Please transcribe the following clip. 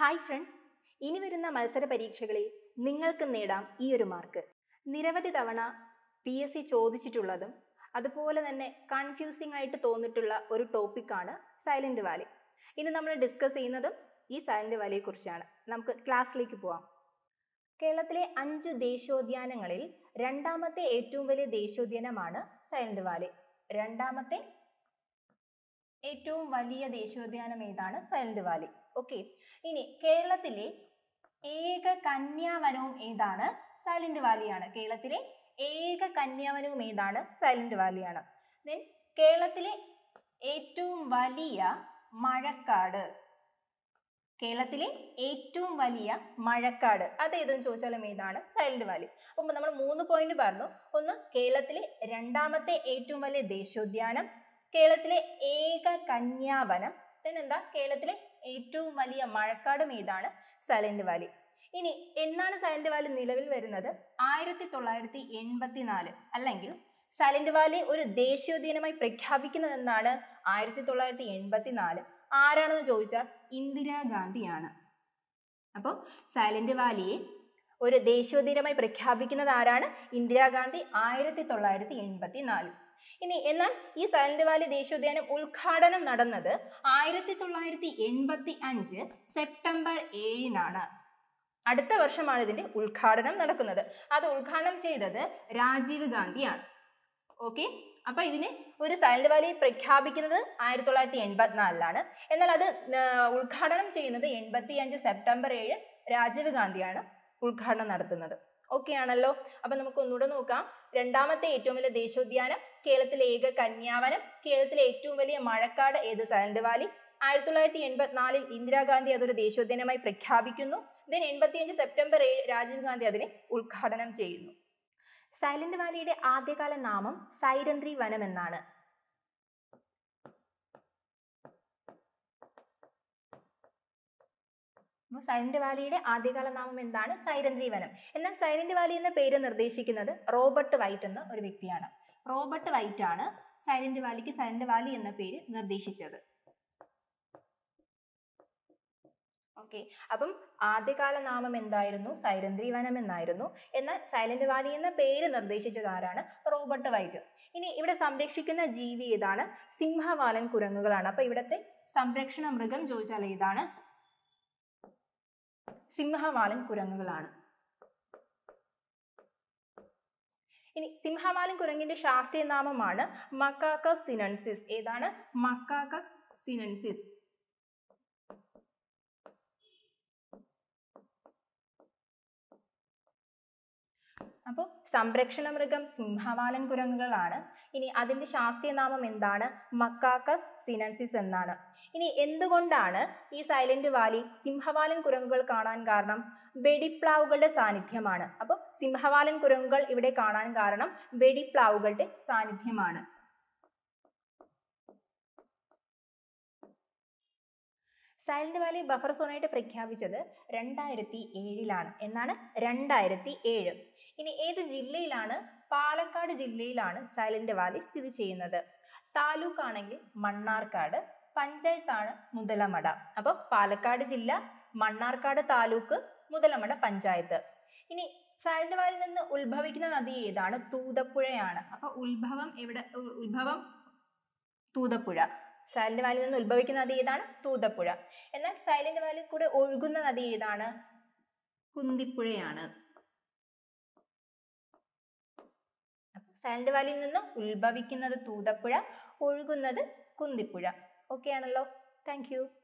Hi friends ഇനി വരുന്ന മത്സര പരീക്ഷകളിൽ നിങ്ങൾക്ക് നേടാം ഈ ഒരു മാർക്ക് നിരവധി തവണ പി എസ് സി ചോദിച്ചിട്ടുള്ളതും അതുപോലെ തന്നെ കൺഫ്യൂസിംഗ് ആയിട്ട് തോന്നിയിട്ടുള്ള ഒരു ടോപ്പിക്കാണ് സൈലന്റ് വാലി ഇന്ന് നമ്മൾ ഡിസ്കസ് ചെയ്യുന്നതും ഈ സൈലന്റ് വാലിയെ കുറിച്ചാണ്. നമുക്ക് ക്ലാസ്സിലേക്ക് പോവാം. കേരളത്തിലെ അഞ്ച് ദേശീയോദ്യാനങ്ങളിൽ രണ്ടാമത്തെ ഏറ്റവും വലിയ ദേശീയോദ്യാനമാണ് സൈലന്റ് വാലി രണ്ടാമത്തെ ഏറ്റവും വലിയ ദേശീയോദ്യാനം ഏതാണ്? Silent Valley. ഓക്കെ ഇനി കേരളത്തിലെ ഏക കന്യാവനവും ഏതാണ്? സൈലന്റ് വാലിയാണ്. കേരളത്തിലെ ഏക കന്യാവനവും ഏതാണ്? സൈലന്റ് വാലിയാണ്. ദെൻ കേരളത്തിലെ ഏറ്റവും വലിയ മഴക്കാട്. കേരളത്തിലെ ഏറ്റവും വലിയ മഴക്കാട്. അത് ഏതെന്ന് ചോദിച്ചാലും ഏതാണ്? Silent Valley. അപ്പം നമ്മൾ മൂന്ന് പോയിന്റ് പറഞ്ഞു. ഒന്ന് കേരളത്തിലെ രണ്ടാമത്തെ ഏറ്റവും വലിയ ദേശീയോദ്യാനം. കേരളത്തിലെ ഏക കന്യാവനം. എന്താ കേരളത്തിലെ ഏറ്റവും വലിയ മഴക്കാടും ഏതാണ്? Silent Valley. ഇനി എന്നാണ് സൈലന്റ് വാലി നിലവിൽ വരുന്നത്? ആയിരത്തി തൊള്ളായിരത്തി എൺപത്തിനാല് അല്ലെങ്കിൽ സൈലന്റ് വാലി ഒരു ദേശീയോദ്യാനമായി പ്രഖ്യാപിക്കുന്നത് എന്നാണ്? ആയിരത്തി തൊള്ളായിരത്തി എൺപത്തിനാല് ആരാണെന്ന് ചോദിച്ചാൽ ഇന്ദിരാഗാന്ധിയാണ് അപ്പോൾ സൈലന്റ് വാലിയെ ഒരു ദേശീയോദ്യാനമായി പ്രഖ്യാപിക്കുന്നത് ആരാണ്? ഇന്ദിരാഗാന്ധി ആയിരത്തി തൊള്ളായിരത്തി എൺപത്തി നാല് ഇനി എന്നാൽ ഈ സൈലന്റ് വാലി ദേശീയോദ്യാനം ഉദ്ഘാടനം നടന്നത് ആയിരത്തി തൊള്ളായിരത്തി എൺപത്തി അഞ്ച് സെപ്റ്റംബർ ഏഴിനാണ്. അടുത്ത വർഷമാണ് ഇതിന്റെ ഉദ്ഘാടനം നടക്കുന്നത്. അത് ഉദ്ഘാടനം ചെയ്തത് രാജീവ് ഗാന്ധിയാണ്. ഓക്കെ? അപ്പൊ ഇതിന് ഒരു സൈലന്റ് വാലി പ്രഖ്യാപിക്കുന്നത് ആയിരത്തി തൊള്ളായിരത്തി എൺപത്തിനാലിലാണ് എന്നാൽ അത് ഉദ്ഘാടനം ചെയ്യുന്നത് എൺപത്തി അഞ്ച് സെപ്റ്റംബർ ഏഴ് രാജീവ് ഗാന്ധിയാണ് ഉദ്ഘാടനം നടത്തുന്നത്. ഓക്കെ ആണല്ലോ. അപ്പൊ നമുക്ക് ഒന്നുകൂടെ നോക്കാം. രണ്ടാമത്തെ ഏറ്റവും വലിയ ദേശീയോദ്യാനം കേരളത്തിലെ ഏക കന്യാവനം കേരളത്തിലെ ഏറ്റവും വലിയ മഴക്കാട് ഏത്? Silent Valley. ആയിരത്തി തൊള്ളായിരത്തി എൺപത്തിനാലിൽ ഇന്ദിരാഗാന്ധി അതൊരു ദേശീയോദ്യാനമായി പ്രഖ്യാപിക്കുന്നു. ദെൻ എൺപത്തിയഞ്ച് സെപ്റ്റംബർ ഏഴ് രാജീവ് ഗാന്ധി അതിനെ ഉദ്ഘാടനം ചെയ്യുന്നു. സൈലന്റ് വാലിയുടെ ആദ്യകാല നാമം സൈരന്ത്രി വനം എന്നാണ്. അപ്പോൾ സൈലന്റ് വാലിയുടെ ആദ്യകാല നാമം എന്താണ്? സൈരന്ത്രി വനം എന്നാൽ സൈലന്റ് വാലി എന്ന പേര് നിർദ്ദേശിക്കുന്നത് റോബർട്ട് വൈറ്റ് എന്ന ഒരു വ്യക്തിയാണ്. റോബർട്ട് വൈറ്റ് ആണ് സൈലന്റ് വാലിക്ക് സൈലന്റ് വാലി എന്ന പേര് നിർദ്ദേശിച്ചത്. ഓക്കെ. അപ്പം ആദ്യകാല നാമം എന്തായിരുന്നു? സൈലന്ത്രി വനം എന്നായിരുന്നു. എന്നാൽ സൈലന്റ് വാലി എന്ന പേര് നിർദ്ദേശിച്ചത് ആരാണ്? Robert White. ഇനി ഇവിടെ സംരക്ഷിക്കുന്ന ജീവി ഏതാണ്? സിംഹവാലൻ കുരങ്ങുകളാണ്. അപ്പൊ ഇവിടുത്തെ സംരക്ഷണ മൃഗം ചോദിച്ചാൽ ഏതാണ്? സിംഹവാലൻ കുരങ്ങുകളാണ്. ഇനി സിംഹവാലൻ കുരങ്ങിന്റെ ശാസ്ത്രീയ നാമമാണ് മക്കാക്ക സിനൻസിസ് ഏതാണ്? മക്കാക്ക സിനൻസിസ് അപ്പോൾ സംരക്ഷണ മൃഗം സിംഹവാലൻ കുരങ്ങുകളാണ്. ഇനി അതിന്റെ ശാസ്ത്രീയ നാമം എന്താണ്? മക്കാക്കസ് സിനൻസിസ് എന്നാണ്. ഇനി എന്തുകൊണ്ടാണ് ഈ സൈലന്റ് വാലി സിംഹവാലൻ കുരങ്ങുകൾ കാണാൻ കാരണം? വെടിപ്ലാവുകളുടെ സാന്നിധ്യമാണ്. അപ്പോൾ സിംഹവാലൻ കുരങ്ങുകൾ ഇവിടെ കാണാൻ കാരണം വെടിപ്ലാവുകളുടെ സാന്നിധ്യമാണ്. സൈലന്റ് വാലി ബഫർ സോണായിട്ട് പ്രഖ്യാപിച്ചത് രണ്ടായിരത്തി ഏഴിലാണ് എന്നാണ് രണ്ടായിരത്തി ഏഴ് ഇനി ഏത് ജില്ലയിലാണ് പാലക്കാട് ജില്ലയിലാണ് സൈലന്റ് വാലി സ്ഥിതി ചെയ്യുന്നത്? താലൂക്ക് ആണെങ്കിൽ മണ്ണാർക്കാട് പഞ്ചായത്താണ് മുതലമട. അപ്പോൾ പാലക്കാട് ജില്ല മണ്ണാർക്കാട് താലൂക്ക് മുതലമട പഞ്ചായത്ത്. ഇനി സൈലന്റ് വാലിയിൽ നിന്ന് ഉത്ഭവിക്കുന്ന നദി ഏതാണ്? തൂതപ്പുഴയാണ്. അപ്പൊ ഉത്ഭവം എവിടെ? ഉത്ഭവം തൂതപ്പുഴ. സൈലന്റ് വാലിയിൽ നിന്ന് ഉത്ഭവിക്കുന്ന നദി ഏതാണ്? തൂതപ്പുഴ. എന്നാൽ സൈലന്റ് വാലിയിൽ കൂടെ ഒഴുകുന്ന നദി ഏതാണ്? കുന്തിപ്പുഴയാണ്. സൈലന്റ് വാലിയിൽ നിന്ന് ഉത്ഭവിക്കുന്നത് തൂതപ്പുഴ ഒഴുകുന്നത് കുന്തിപ്പുഴ. ഓക്കെ ആണല്ലോ. താങ്ക്